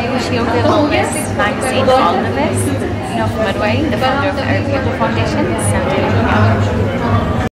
Irish I'm magazine columnist, you from the founder of the